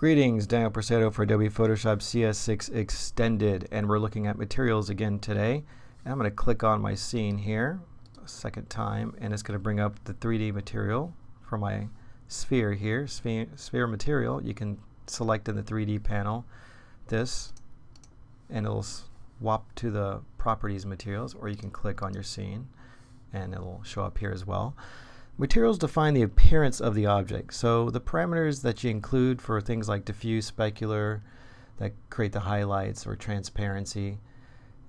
Greetings, Daniel Presedo for Adobe Photoshop CS6 Extended, and we're looking at materials again today. And I'm going to click on my scene here a second time, and it's going to bring up the 3D material for my sphere here, sphere, sphere material. You can select in the 3D panel this, and it'll swap to the properties materials, or you can click on your scene, and it'll show up here as well. Materials define the appearance of the object. So the parameters that you include for things like diffuse, specular, that create the highlights or transparency,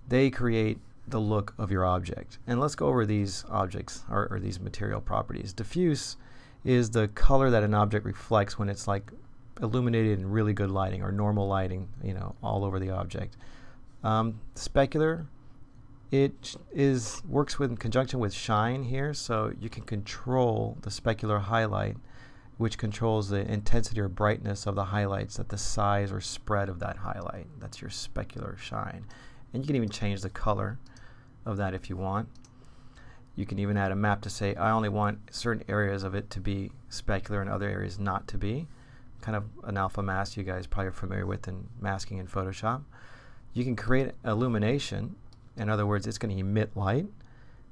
they create the look of your object. And let's go over these objects or, or these material properties. Diffuse is the color that an object reflects when it's like illuminated in really good lighting or normal lighting, you know, all over the object. Um, specular it is works with in conjunction with shine here, so you can control the specular highlight, which controls the intensity or brightness of the highlights, that the size or spread of that highlight. That's your specular shine. And you can even change the color of that if you want. You can even add a map to say, I only want certain areas of it to be specular and other areas not to be. Kind of an alpha mask you guys probably are familiar with in masking in Photoshop. You can create illumination in other words, it's going to emit light,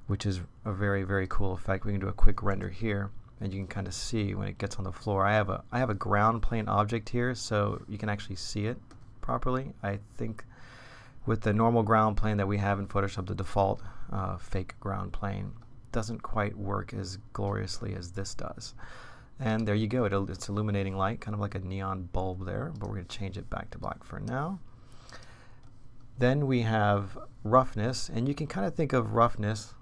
which is a very, very cool effect. We can do a quick render here, and you can kind of see when it gets on the floor. I have a I have a ground plane object here, so you can actually see it properly. I think with the normal ground plane that we have in Photoshop, the default uh, fake ground plane doesn't quite work as gloriously as this does. And there you go. It, it's illuminating light, kind of like a neon bulb there, but we're going to change it back to black for now. Then we have roughness, and you can kind of think of roughness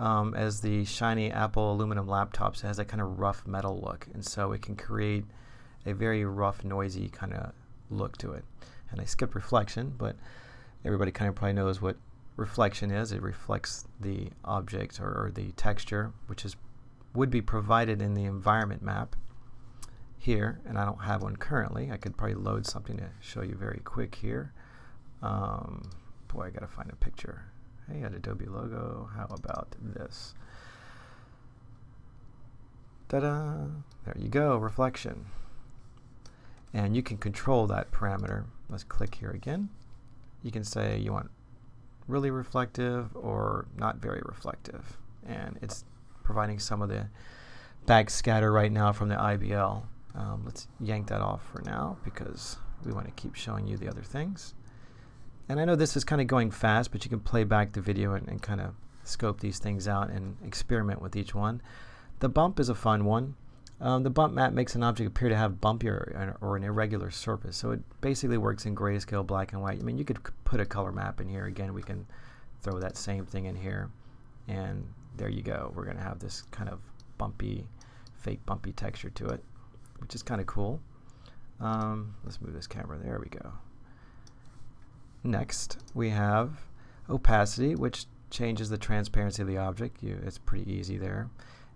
um, as the shiny Apple aluminum laptops. It has that kind of rough metal look, and so it can create a very rough, noisy kind of look to it. And I skipped reflection, but everybody kind of probably knows what reflection is. It reflects the object or, or the texture, which is would be provided in the environment map here, and I don't have one currently. I could probably load something to show you very quick here. Um, boy, I gotta find a picture. Hey, an Adobe logo. How about this? Ta-da! There you go, reflection. And you can control that parameter. Let's click here again. You can say you want really reflective or not very reflective. And it's providing some of the backscatter right now from the IBL. Um, let's yank that off for now because we want to keep showing you the other things. And I know this is kind of going fast, but you can play back the video and, and kind of scope these things out and experiment with each one. The bump is a fun one. Um, the bump map makes an object appear to have bumpier or, or, an irregular surface. So it basically works in grayscale, black and white. I mean, you could put a color map in here. Again, we can throw that same thing in here. And there you go. We're going to have this kind of bumpy, fake bumpy texture to it, which is kind of cool. Um, let's move this camera. There we go. Next, we have opacity, which changes the transparency of the object. You, it's pretty easy there.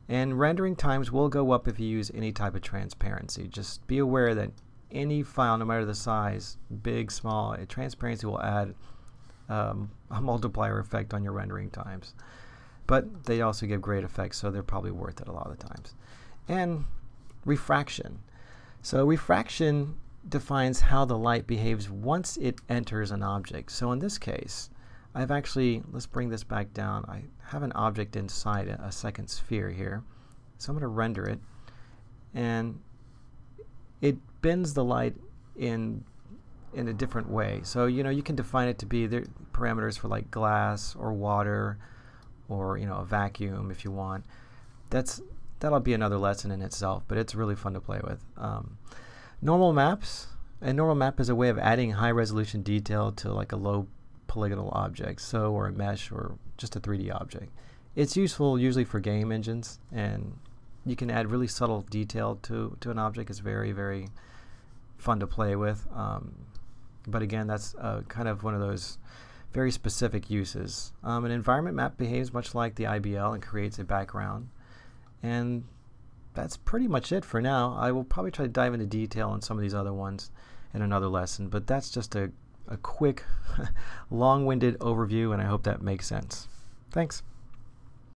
And rendering times will go up if you use any type of transparency. Just be aware that any file, no matter the size, big, small, transparency will add um, a multiplier effect on your rendering times. But they also give great effects, so they're probably worth it a lot of the times. And refraction. So refraction defines how the light behaves once it enters an object. So in this case, I've actually, let's bring this back down. I have an object inside a, a second sphere here. So I'm going to render it. And it bends the light in in a different way. So you know you can define it to be the parameters for like glass or water or you know a vacuum if you want. That's that'll be another lesson in itself, but it's really fun to play with. Um, Normal maps. A normal map is a way of adding high resolution detail to like a low polygonal object, so or a mesh or just a 3D object. It's useful usually for game engines, and you can add really subtle detail to, to an object. It's very, very fun to play with. Um, but again, that's uh, kind of one of those very specific uses. Um, an environment map behaves much like the IBL and creates a background. And that's pretty much it for now. I will probably try to dive into detail on some of these other ones in another lesson, but that's just a, a quick, long-winded overview, and I hope that makes sense. Thanks.